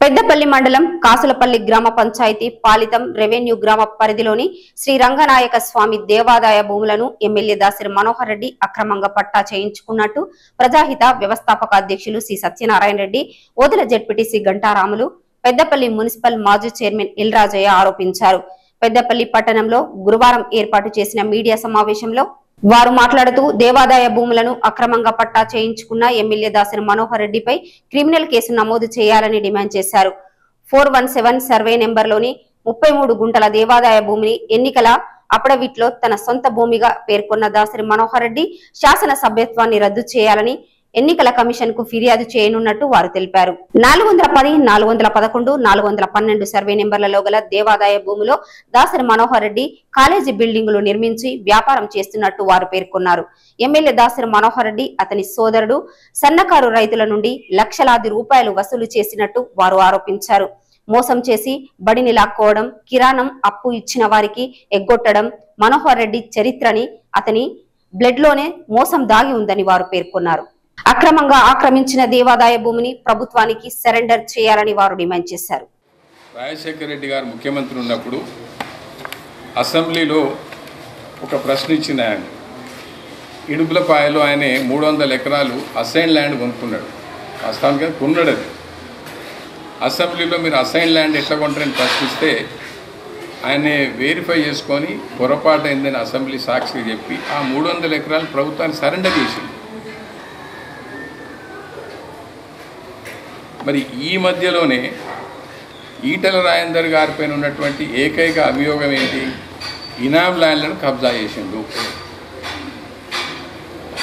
పెద్దపల్లి మండలం కాసులపల్లి గ్రామ పంచాయతీ పాలితం రెవెన్యూ గ్రామ పరిధిలోని శ్రీ రంగనాయక స్వామి దేవాదాయ భూములను ఎమ్మెల్యే దాసిరి మనోహర్ రెడ్డి అక్రమంగా పట్టా చేయించుకున్నట్టు ప్రజాహిత వ్యవస్థాపక అధ్యక్షులు శ్రీ సత్యనారాయణ రెడ్డి ఓదల జడ్పీటీసీ గంటారాములు పెద్దపల్లి మున్సిపల్ మాజీ చైర్మన్ ఇల్రాజయ్య ఆరోపించారు. పెద్దపల్లి పట్టణంలో గురువారం ఏర్పాటు చేసిన మీడియా సమావేశంలో వారు మాట్లాడుతూ దేవాదాయ భూములను అక్రమంగా పట్టా చేయించుకున్న ఎమ్మెల్యే దాసరి మనోహర్ రెడ్డిపై క్రిమినల్ కేసు నమోదు చేయాలని డిమాండ్ చేశారు. ఫోర్ వన్ సెవెన్ సర్వే నెంబర్లోని ముప్పై మూడు గుంటల దేవాదాయ భూమిని ఎన్నికల అపడవిట్లో తన సొంత భూమిగా పేర్కొన్న దాసరి మనోహర్ రెడ్డి శాసన సభ్యత్వాన్ని రద్దు చేయాలని ఎన్నికల కమిషన్కు ఫిర్యాదు చేయనున్నట్టు వారు తెలిపారు. నాలుగు వందల పది నాలుగు వందల పదకొండు నాలుగు వందల పన్నెండు సర్వే నెంబర్లలో గల దేవాదాయ భూమిలో దాసరి మనోహర్ రెడ్డి కాలేజీ బిల్డింగులు నిర్మించి వ్యాపారం చేస్తున్నట్టు వారు పేర్కొన్నారు. ఎమ్మెల్యే దాసరి మనోహర్ రెడ్డి అతని సోదరుడు సన్నకారు రైతుల నుండి లక్షలాది రూపాయలు వసూలు చేసినట్టు వారు ఆరోపించారు. మోసం చేసి బడిని లాక్కోవడం కిరాణం అప్పు ఇచ్చిన వారికి ఎగ్గొట్టడం మనోహర్ రెడ్డి చరిత్రని అతని బ్లడ్లోనే మోసం దాగి ఉందని వారు పేర్కొన్నారు. అక్రమంగా ఆక్రమించిన దేవాదాయ భూమిని ప్రభుత్వానికి సరెండర్ చేయాలని వారు డిమాండ్ చేశారు. రాజశేఖర రెడ్డి గారు ముఖ్యమంత్రి ఉన్నప్పుడు అసెంబ్లీలో ఒక ప్రశ్న ఇచ్చింది ఆయన ఇడుపులపాయలో ఆయన మూడు వందల ఎకరాలు అసైన్ ల్యాండ్ కొనుక్కున్నాడు. వాస్తవానికి కొన్నాడు అది. అసెంబ్లీలో మీరు అసైన్ ల్యాండ్ ఎట్లా కొంటారని ప్రశ్నిస్తే ఆయనే వెరిఫై చేసుకొని పొరపాటు అయిందని అసెంబ్లీ సాక్షిగా చెప్పి ఆ మూడు వందల ఎకరాలు ప్రభుత్వానికి సరెండర్ చేసింది మరి ఈ మధ్యలోనే ఈటల రాజేందర్ గారిపైన ఉన్నటువంటి ఏకైక అభియోగం ఏంటి? ఇనాం ల్యాండ్లను కబ్జా చేసిండు.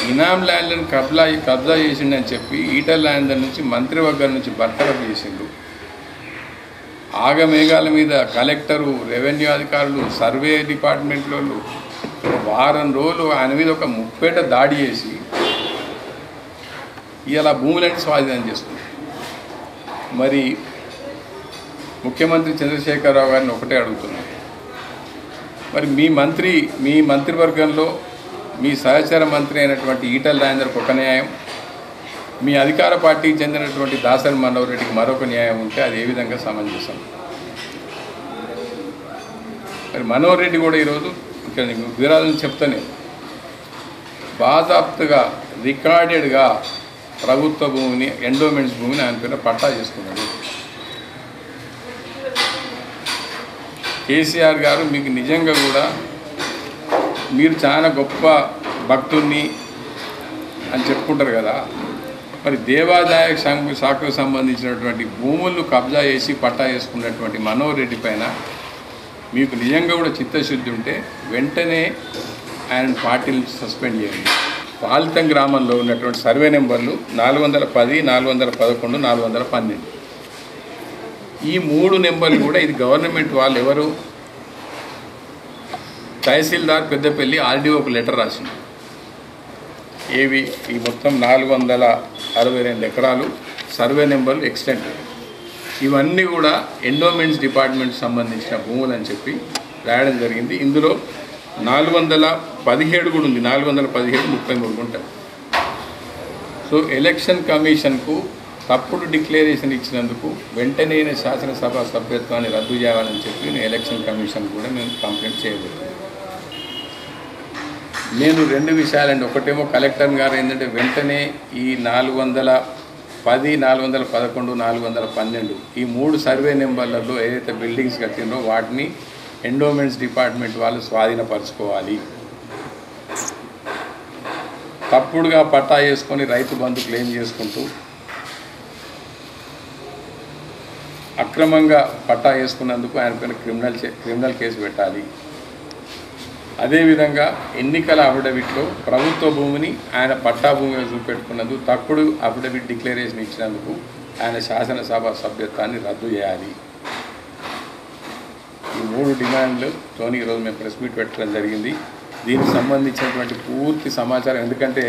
ఇనాం ల్యాండ్లను కబ్జా కబ్జా చేసిండని చెప్పి ఈటల రాజేందర్ నుంచి మంత్రివర్గం నుంచి బర్తరఫ్ చేసిండు. ఆగమేఘాల మీద కలెక్టరు రెవెన్యూ అధికారులు సర్వే డిపార్ట్మెంట్ వాళ్ళు వారం రోజులు ఆయన మీద ఒక ముప్పేట దాడి చేసి ఇలా భూములని స్వాధీనం చేసుకుంటారు మరి ముఖ్యమంత్రి చంద్రశేఖరరావు గారిని ఒకటే అడుగుతున్నాను మరి మీ మంత్రి మీ మంత్రివర్గంలో మీ సహచర మంత్రి అయినటువంటి ఈటల రాజేందర్కి ఒక న్యాయం మీ అధికార పార్టీకి చెందినటువంటి దాసరి మనోహర్ రెడ్డికి మరొక న్యాయం ఉంటే అది ఏ విధంగా సమంజసం? మరి మనోహర్ రెడ్డి కూడా ఈరోజు ఇక్కడ నీకు వివరాలను చెప్తానే. బాధాప్తుగా రికార్డెడ్గా ప్రభుత్వ భూమిని ఎండోమెంట్స్ భూమిని ఆయన పేరు పట్టా చేసుకున్నాడు. కేసీఆర్ గారు మీకు నిజంగా కూడా మీరు చాలా గొప్ప భక్తుల్ని అని చెప్పుకుంటారు కదా. మరి దేవాదాయ శాఖ శాఖకు సంబంధించినటువంటి భూములను కబ్జా చేసి పట్టా చేసుకున్నటువంటి మనోహర్ రెడ్డి పైన మీకు నిజంగా కూడా చిత్తశుద్ధి ఉంటే వెంటనే ఆయన పార్టీని సస్పెండ్ చేయండి. పాలితం గ్రామంలో ఉన్నటువంటి సర్వే నెంబర్లు నాలుగు వందల పది నాలుగు వందల పదకొండు నాలుగు వందల పన్నెండు. ఈ మూడు నెంబర్లు కూడా ఇది గవర్నమెంట్ వాళ్ళు ఎవరు? తహసీల్దార్ పెద్దపల్లి ఆర్డీఓకి లెటర్ రాసింది. ఏవి? ఈ మొత్తం నాలుగు వందల అరవై రెండు ఎకరాలు. సర్వే నెంబర్లు ఎక్స్టెంట్. ఇవన్నీ కూడా ఎండోమెంట్స్ డిపార్ట్మెంట్ సంబంధించిన భూములు అని చెప్పి రాయడం జరిగింది. ఇందులో నాలుగు వందల పదిహేడు కూడా ఉంది. నాలుగు వందల పదిహేడు ముప్పై మూడు గుంటలు సో ఎలక్షన్ కమిషన్కు తప్పుడు డిక్లరేషన్ ఇచ్చినందుకు వెంటనే నేను శాసనసభ సభ్యత్వాన్ని రద్దు చేయాలని చెప్పి నేను ఎలక్షన్ కమిషన్ కూడా నేను కంప్లైంట్ చేయబోతున్నాను నేను రెండు విషయాలండి. ఒకటేమో కలెక్టర్ గారు ఏంటంటే వెంటనే ఈ నాలుగు వందల పది నాలుగు వందల పదకొండు నాలుగు వందల పన్నెండు ఈ మూడు సర్వే నెంబర్లలో ఏదైతే బిల్డింగ్స్ కట్టిందో వాటిని ఎండోమెంట్స్ డిపార్ట్మెంట్ వాళ్ళు స్వాధీనపరచుకోవాలి. తప్పుడుగా పట్టా చేసుకొని రైతు బంధు క్లెయిమ్ చేసుకుంటూ అక్రమంగా పట్టా వేసుకున్నందుకు ఆయన పైన క్రిమినల్ క్రిమినల్ కేసు పెట్టాలి. అదేవిధంగా ఎన్నికల అఫిడవిట్లో ప్రభుత్వ భూమిని ఆయన పట్టా భూమిగా చూపెట్టుకున్నందుకు తప్పుడు అఫిడవిట్ డిక్లరేషన్ ఇచ్చినందుకు ఆయన శాసనసభ సభ్యత్వాన్ని రద్దు చేయాలి. ఈ మూడు డిమాండ్లతో ఈరోజు మేము ప్రెస్ మీట్ పెట్టడం జరిగింది. దీనికి సంబంధించినటువంటి పూర్తి సమాచారం ఎందుకంటే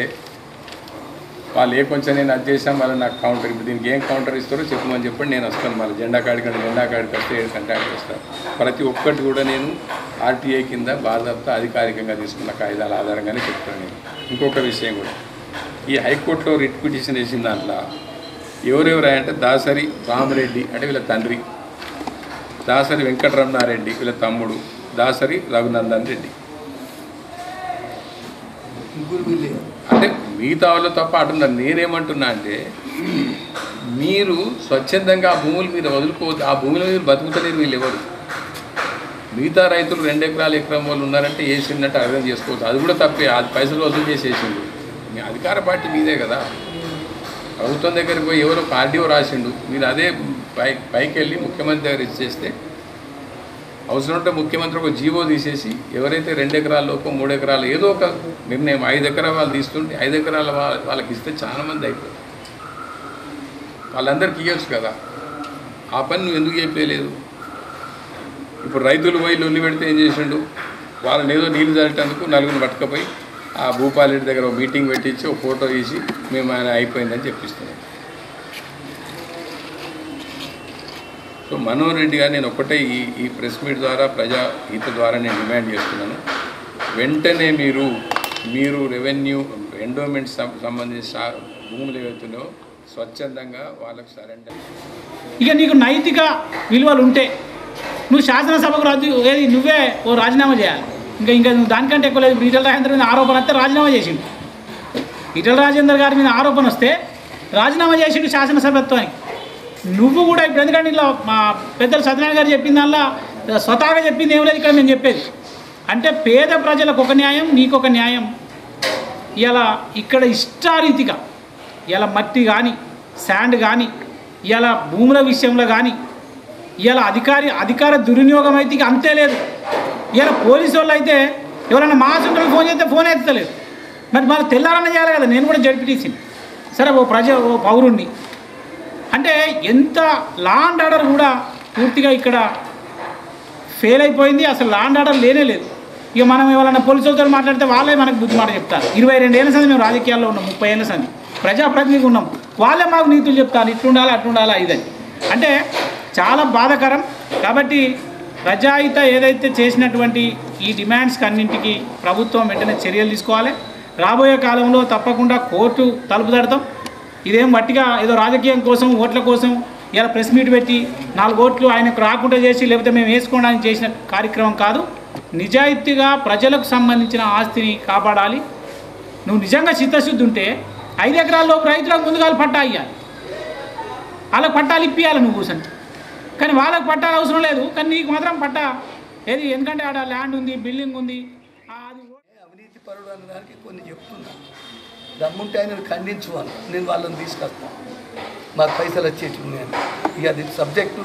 వాళ్ళు ఏ కొంచెం నేను అది చేసాం మళ్ళీ నాకు కౌంటర్ ఇప్పుడు దీనికి ఏం కౌంటర్ ఇస్తారో చెప్పమని చెప్పండి నేను వస్తాను మళ్ళీ. జెండా కాడికి జెండా కాడికి వస్తే ఏడు కంటాక్ట్ వస్తాను ప్రతి ఒక్కటి కూడా నేను ఆర్టీఐ కింద బాధ్యత అధికారికంగా తీసుకున్న కాగితాల ఆధారంగానే చెప్తాను నేను. ఇంకొక విషయం కూడా ఈ హైకోర్టులో రిట్ పిటిషన్ వేసిన దాంట్లో ఎవరెవరు అంటే దాసరి రామరెడ్డి అంటే వీళ్ళ తండ్రి. దాసరి వెంకటరమణారెడ్డి వీళ్ళ తమ్ముడు దాసరి రఘునందన్ రెడ్డి. అంటే మిగతా వాళ్ళు తప్ప అంటున్నారు నేనేమంటున్నా అంటే మీరు స్వచ్ఛందంగా ఆ భూములు మీరు వదులుకోవద్దు ఆ భూముల మీద బతుకుతలేరు వీళ్ళు ఎవరు? మిగతా రైతులు రెండు ఎకరాలు ఎకరం వాళ్ళు ఉన్నారంటే వేసిందంటే అర్థం చేసుకోవచ్చు. అది కూడా తప్పే అది పైసలు వసూలు చేసి వేసిండు మీ అధికార పార్టీ మీదే కదా. ప్రభుత్వం దగ్గరికి పోయి ఎవరో ఆర్డీఓ రాసిండు. మీరు అదే పై పైకి వెళ్ళి ముఖ్యమంత్రి దగ్గర ఇచ్చేస్తే అవసరం ఉంటే ముఖ్యమంత్రి ఒక జీవో తీసేసి ఎవరైతే రెండు ఎకరాల లోపు మూడు ఎకరాలు ఏదో ఒక నిర్ణయం ఐదు ఎకరాల వాళ్ళు తీసుకుంటే ఐదు ఎకరాల వాళ్ళకి ఇస్తే చాలా మంది అయిపోతుంది వాళ్ళందరికీ ఇవ్వచ్చు కదా. ఆ పని నువ్వు ఎందుకు చెప్పలేదు? ఇప్పుడు రైతులు పోయి లొల్లి పెడితే ఏం చేసిండు? వాళ్ళని ఏదో నీళ్ళు చల్లటందుకు నలుగురు పట్టుకపోయి ఆ భూపాలరెడ్డి దగ్గర ఒక మీటింగ్ పెట్టించి ఒక ఫోటో తీసి మేము ఆయన అయిపోయిందని చెప్పిస్తున్నాం సో మనోహర్ రెడ్డి గారు నేను ఒకటే ఈ ఈ ప్రెస్ మీట్ ద్వారా ప్రజా హిత ద్వారా నేను డిమాండ్ చేస్తున్నాను. వెంటనే మీరు మీరు రెవెన్యూ ఎండోమెంట్ సంబంధించిన భూములు ఏవైతున్నాయో స్వచ్ఛందంగా వాళ్ళకి సరెండర్ ఇక నీకు నైతిక విలువలు ఉంటే నువ్వు శాసనసభకు రద్దు ఏది నువ్వే ఓ రాజీనామా చేయాలి. ఇంకా ఇంకా నువ్వు దానికంటే ఎక్కువ లేదు. ఈటల రాజేంద్ర మీద ఆరోపణ వస్తే రాజీనామా చేసిండు. ఈటల రాజేందర్ గారి మీద ఆరోపణ వస్తే రాజీనామా చేసిండు శాసనసభత్వానికి నువ్వు కూడా ఇప్పుడు ఎందుకంటే ఇలా మా పెద్దలు సత్యనారాయణ గారు చెప్పిన దానిలో స్వతహాగా చెప్పింది ఏం లేదు ఇక్కడ నేను చెప్పేది. అంటే పేద ప్రజలకు ఒక న్యాయం నీకొక న్యాయం. ఇలా ఇక్కడ ఇష్టారీతిగా ఇలా మట్టి కానీ శాండ్ కానీ ఇలా భూముల విషయంలో కానీ ఇలా అధికారి అధికార దుర్వినియోగం అయితే ఇక అంతే లేదు. ఇలా పోలీసు వాళ్ళు అయితే ఎవరైనా మా ఫోన్ చేస్తే ఫోన్ ఎత్తలేదు. మరి మరి తెల్లారన్న చేయాలి కదా నేను కూడా జడ్పీటీసీని. సరే ఓ ప్రజ ఓ పౌరుణ్ణి. అంటే ఎంత లా అండ్ ఆర్డర్ కూడా పూర్తిగా ఇక్కడ ఫెయిల్ అయిపోయింది. అసలు లా అండ్ ఆర్డర్ లేనే లేదు. ఇక మనం ఎవరైనా పోలీసులతో మాట్లాడితే వాళ్ళే మనకు బుద్ధి మాట చెప్తారు. ఇరవై రెండు ఏళ్ళ సంది మేము రాజకీయాల్లో ఉన్నాం ముప్పై ఏళ్ళ సంది. ప్రజాప్రతినిధి ఉన్నాం. వాళ్ళే మాకు నీతులు చెప్తారు. ఇట్లుండాలా అట్లుండాలా ఇదని. అంటే చాలా బాధాకరం. కాబట్టి రజాయిత ఏదైతే చేసినటువంటి ఈ డిమాండ్స్కి అన్నింటికి ప్రభుత్వం వెంటనే చర్యలు తీసుకోవాలి. రాబోయే కాలంలో తప్పకుండా కోర్టు తలుపు తడతాం. ఇదేం మట్టిగా ఏదో రాజకీయం కోసం ఓట్ల కోసం ఇలా ప్రెస్ మీట్ పెట్టి నాలుగు ఓట్లు ఆయనకు రాకుండా చేసి లేకపోతే మేము వేసుకోవడానికి చేసిన కార్యక్రమం కాదు. నిజాయితీగా ప్రజలకు సంబంధించిన ఆస్తిని కాపాడాలి. నువ్వు నిజంగా చిత్తశుద్ధి ఉంటే ఐదు ఎకరాల్లో రైతులకు ముందుగా పట్టా ఇవ్వాలి వాళ్ళకి పట్టాలు ఇప్పియాలి నువ్వు కూర్చొని కానీ వాళ్ళకి పట్టాలు అవసరం లేదు. కానీ నీకు మాత్రం పట్టా ఏది? ఎందుకంటే ఆడ ల్యాండ్ ఉంది బిల్డింగ్ ఉంది. అది అవినీతి పరుడు అన్నదానికి కొన్ని చెప్తున్నా. దమ్ముంటే ఆయన ఖండించు అని నేను వాళ్ళని తీసుకొస్తాను మాకు పైసలు వచ్చేటి ఉన్నాయని ఇక అది సబ్జెక్టు.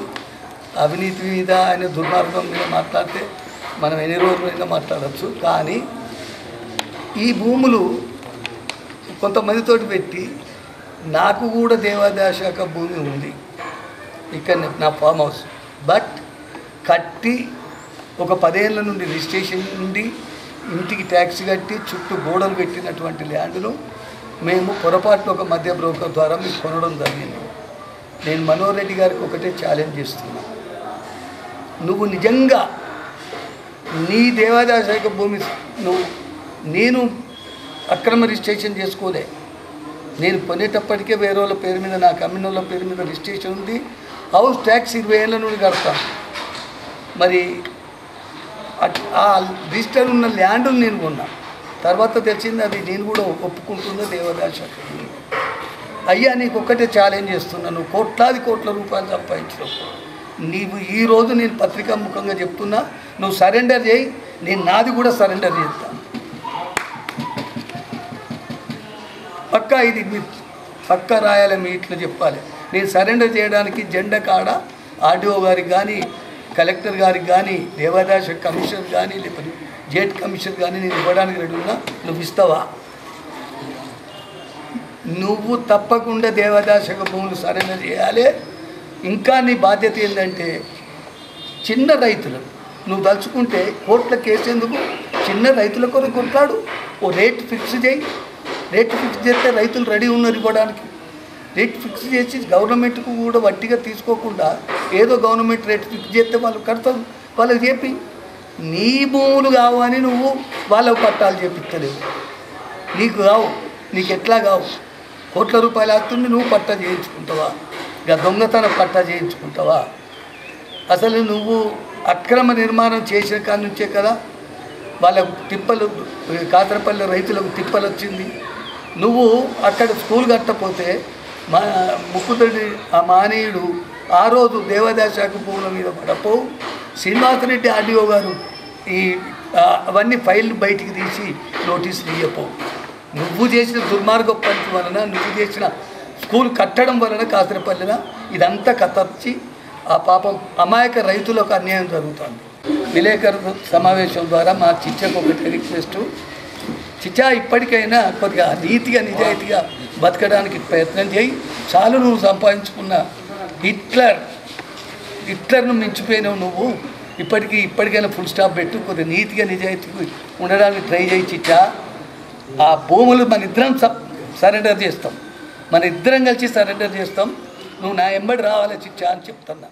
అవినీతి మీద ఆయన దుర్మార్గం మీద మాట్లాడితే మనం ఎన్ని రోజులైనా మాట్లాడచ్చు. కానీ ఈ భూములు కొంతమందితోటి పెట్టి నాకు కూడా దేవాదాయ శాఖ భూమి ఉంది. ఇక్కడ నా ఫామ్ హౌస్. బట్ కట్టి ఒక పదేళ్ళ నుండి రిజిస్ట్రేషన్ నుండి ఇంటికి ట్యాక్స్ కట్టి చుట్టూ గోడలు పెట్టినటువంటి ల్యాండ్లో మేము పొరపాటున ఒక మధ్య బ్రోకర్ ద్వారా మీకు కొనడం జరిగింది. నేను మనోహర్ రెడ్డి గారికి ఒకటే ఛాలెంజ్ చేస్తున్నా. నువ్వు నిజంగా నీ దేవాదాశాఖ భూమి నువ్వు నేను అక్రమ రిజిస్ట్రేషన్ చేసుకోలే. నేను కొనేటప్పటికే వేరే వాళ్ళ పేరు మీద నాకు అమ్మిన వాళ్ళ పేరు మీద రిజిస్ట్రేషన్ ఉంది. హౌస్ ట్యాక్స్ ఇరవై ఏళ్ళ నుండి కడతాను మరి అట్- ఆ రిజిస్టర్ ఉన్న ల్యాండ్ నేను కొన్నాను తర్వాత తెలిసింది అది నేను కూడా ఒప్పుకుంటుందో దేవదాశ అయ్యా నీకు ఒక్కటే ఛాలెంజ్ చేస్తున్నాను. కోట్లాది కోట్ల రూపాయలు సంపాదించడం. నీవు ఈరోజు నేను పత్రికా ముఖంగా చెప్తున్నా నువ్వు సరెండర్ చేయి నేను నాది కూడా సరెండర్ చేస్తాను పక్కా ఇది మీ పక్కా రాయాలి మీ ఇట్లా చెప్పాలి. నేను సరెండర్ చేయడానికి జెండా కాడ ఆర్డీఓ గారికి కానీ కలెక్టర్ గారికి కానీ దేవాదాయ కమిషనర్ కానీ లేకపోతే జేట్ కమిషనర్ కానీ నేను ఇవ్వడానికి రెడీ ఉన్నా నువ్వు ఇస్తావా? నువ్వు తప్పకుండా దేవదాశక భూములు సరైన చేయాలి. ఇంకా నీ బాధ్యత ఏంటంటే చిన్న రైతులు నువ్వు తలుచుకుంటే కోర్టుల కేసేందుకు చిన్న రైతుల కొరకు కొట్లాడు ఓ రేట్ ఫిక్స్ చేయి. రేట్ ఫిక్స్ చేస్తే రైతులు రెడీ ఉన్నారు ఇవ్వడానికి. రేట్ ఫిక్స్ చేసి గవర్నమెంట్కు కూడా వట్టిగా తీసుకోకుండా ఏదో గవర్నమెంట్ రేట్ ఫిక్స్ చేస్తే వాళ్ళు కడతారు. వాళ్ళకి చెప్పి నీ భూములు కావని నువ్వు వాళ్ళకు పట్టాలు చేపిస్తలేవు నీకు కావు నీకు ఎట్లా కావు? కోట్ల రూపాయలు ఆస్తుంది నువ్వు పట్టా చేయించుకుంటావా? ఇక దొంగతనం పట్టా చేయించుకుంటావా? అసలు నువ్వు అక్రమ నిర్మాణం చేసిన కాడి నుంచే కదా వాళ్ళ తిప్పలు కాతరపల్లి రైతులకు తిప్పలు వచ్చింది నువ్వు అక్కడ స్కూల్ కట్టపోతే మా ముక్కుతడి ఆ మానీయుడు ఆ రోజు దేవదాశాఖ పువ్వుల మీద పడపో శ్రీనివాసరెడ్డి ఆర్డీఓ గారు ఈ అవన్నీ ఫైల్ బయటికి తీసి నోటీసులు ఇయ్యపో. నువ్వు చేసిన దుర్మార్గ పని వలన నువ్వు చేసిన స్కూల్ కట్టడం వలన కాసరపల్లిన ఇదంతా కతర్చి ఆ పాపం అమాయక రైతులకు అన్యాయం జరుగుతుంది. విలేకరు సమావేశం ద్వారా మా చిచ్చకు ఒకటి రిక్వెస్ట్. చిచ్చా ఇప్పటికైనా కొద్దిగా నీతిగా నిజాయితీగా బతకడానికి ప్రయత్నం చేయి. చాలు నువ్వు సంపాదించుకున్న హిట్లర్. హిట్లర్ను మించిపోయినావు నువ్వు. ఇప్పటికీ ఇప్పటికైనా ఫుల్ స్టాప్ పెట్టు. కొద్దిగా నీతిగా నిజాయితీగా ఉండడానికి ట్రై చేయి చిచ్చా. ఆ భూములు మన ఇద్దరం సరెండర్ చేస్తాం. మన ఇద్దరం కలిసి సరెండర్ చేస్తాం. నువ్వు నా ఎంబడి రావాలి చిచ్చా అని చెప్తున్నా.